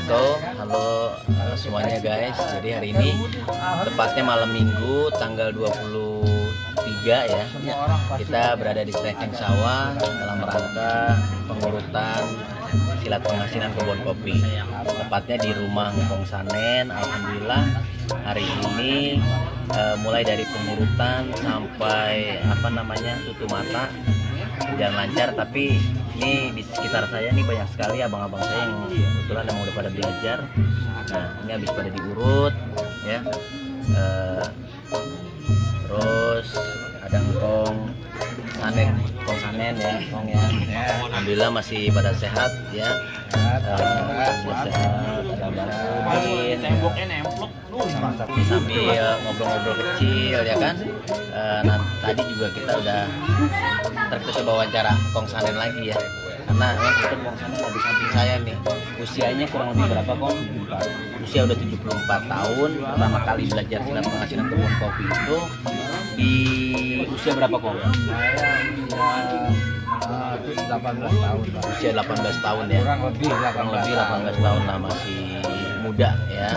wabarakatuh. Halo semuanya guys. Jadi hari ini tepatnya malam Minggu tanggal 23 ya. Kita berada di trekking sawah dalam rangka pengurutan silat pengasinan kebun kopi. Tepatnya di rumah Ngkong Sanen. Alhamdulillah hari ini uh, mulai dari pengurutan sampai apa namanya tutup mata jalan lancar tapi ini di sekitar saya ini banyak sekali abang-abang saya yang kebetulan emang udah pada belajar nah ini habis pada diurut ya uh, terus ada ngkong sanen. Ngkong sanen ya ngkong ya. Alhamdulillah masih pada sehat ya. Uh, sehat. ada bantuin tapi sambil ngobrol-ngobrol kecil ya kan? Uh, nah, tadi juga kita udah terus coba wawancara Kong Sanen lagi ya. Karena memang itu Kong Sanen ada di samping saya nih. Usianya kurang lebih berapa Kong? usia udah 74 tahun. Pertama kali belajar silat pengasinan kebun kopi itu di usia berapa Kong? saya usia 18 tahun usia lah. 18 tahun ya? Kurang lebih 18 kurang lebih 18 tahun. lah masih muda ya.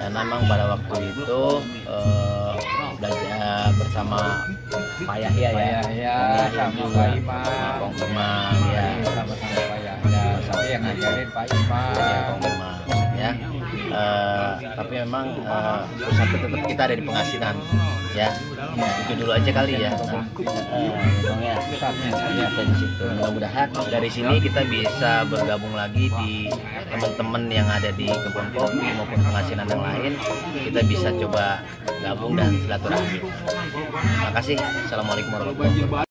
Dan memang pada waktu itu eh, belajar bersama Pak Yahya ya. Pak Yahya, sama Pak Imam. sama Kong Imam ya. Sama-sama Pak Yahya. Tapi yang ngajarin Pak ya Imam Kong Imam ya. Eh, tapi memang eh, pusat tetap kita ada di pengasinan ya. Itu dulu aja kali ya. Nah, eh, ya. Ya mudah-mudahan dari sini kita bisa bergabung lagi di teman-teman yang ada di kebun kopi maupun pengasinan yang lain. Kita bisa coba gabung dan silaturahmi. Terima kasih. Assalamualaikum warahmatullahi wabarakatuh